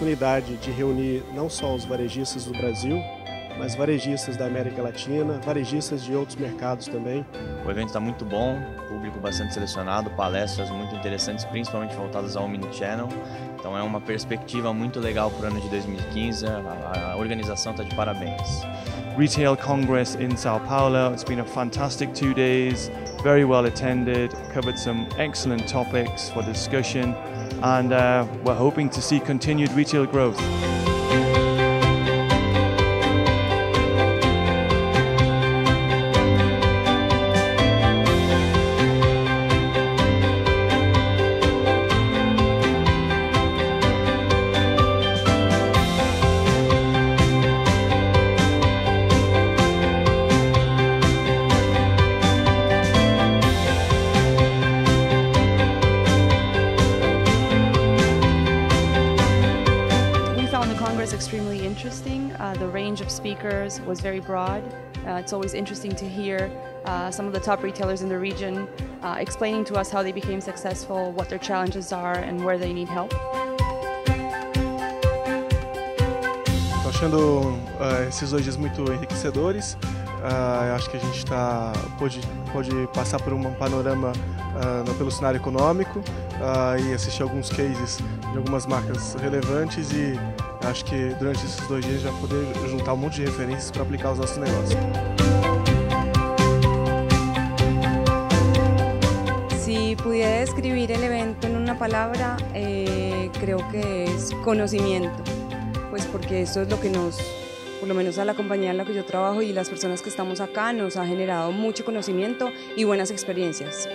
oportunidade de reunir não só os varejistas do Brasil, mas varejistas da América Latina, varejistas de outros mercados também. O evento está muito bom, público bastante selecionado, palestras muito interessantes, principalmente voltadas ao Omnichannel. Então é uma perspectiva muito legal para o ano de 2015. A, a organização está de parabéns. Retail Congress in Sao Paulo. It's been a fantastic two days, very well attended, covered some excellent topics for discussion, and uh, we're hoping to see continued retail growth. The range of speakers was very broad. Uh, it's always interesting to hear uh, some of the top retailers in the region uh, explaining to us how they became successful, what their challenges are, and where they need help. Estou achando uh, esses dois dias muito enriquecedores. Uh, acho que a gente tá, pode, pode passar por um panorama uh, pelo cenário econômico e assistir alguns cases de algumas marcas relevantes e acho que durante esses dois dias já poder juntar um monte de referências para aplicar os nossos negócios. Si pudiera describir el evento en una palabra, eh, creo que es conocimiento, pues porque eso es lo que nos, por lo menos a la compañía en la que yo trabajo y las personas que estamos acá, nos ha generado mucho conocimiento y buenas experiencias.